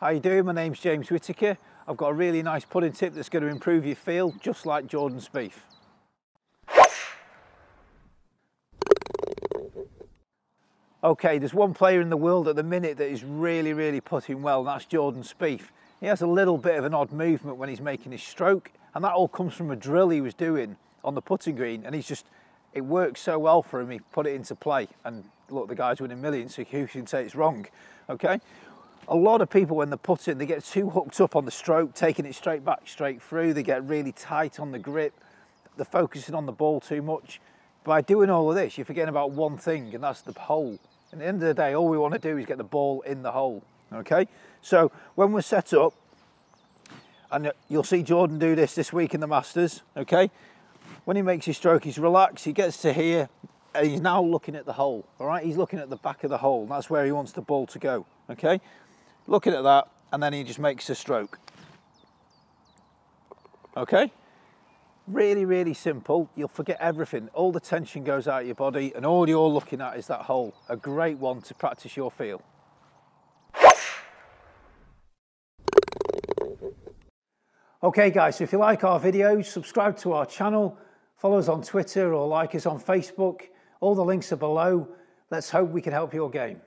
How you doing? My name's James Whitaker. I've got a really nice putting tip that's going to improve your feel, just like Jordan Spieth. Okay, there's one player in the world at the minute that is really, really putting well, and that's Jordan Spieth. He has a little bit of an odd movement when he's making his stroke, and that all comes from a drill he was doing on the putting green, and he's just, it works so well for him, he put it into play, and look, the guy's winning millions, so who can say it's wrong, okay? A lot of people when they're putting, they get too hooked up on the stroke, taking it straight back, straight through. They get really tight on the grip. They're focusing on the ball too much. By doing all of this, you're forgetting about one thing, and that's the hole. At the end of the day, all we want to do is get the ball in the hole, okay? So when we're set up, and you'll see Jordan do this this week in the Masters, okay? When he makes his stroke, he's relaxed, he gets to here, and he's now looking at the hole, all right? He's looking at the back of the hole, that's where he wants the ball to go, okay? Looking at that, and then he just makes a stroke. Okay? Really, really simple. You'll forget everything. All the tension goes out of your body, and all you're looking at is that hole. A great one to practice your feel. Okay guys, so if you like our videos, subscribe to our channel, follow us on Twitter or like us on Facebook. All the links are below. Let's hope we can help your game.